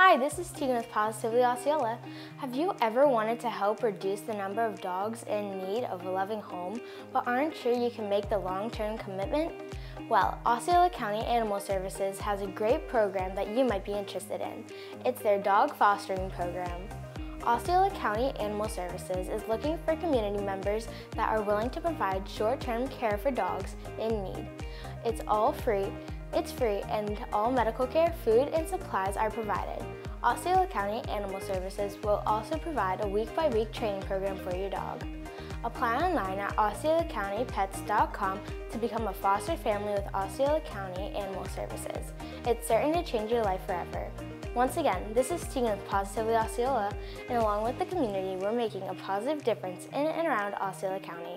Hi, this is Tegan with Positively Osceola. Have you ever wanted to help reduce the number of dogs in need of a loving home, but aren't sure you can make the long-term commitment? Well, Osceola County Animal Services has a great program that you might be interested in. It's their dog fostering program. Osceola County Animal Services is looking for community members that are willing to provide short-term care for dogs in need. It's all free it's free and all medical care, food, and supplies are provided. Osceola County Animal Services will also provide a week-by-week -week training program for your dog. Apply online at osceolacountypets.com to become a foster family with Osceola County Animal Services. It's certain to change your life forever. Once again, this is Tegan with Positively Osceola, and along with the community, we're making a positive difference in and around Osceola County.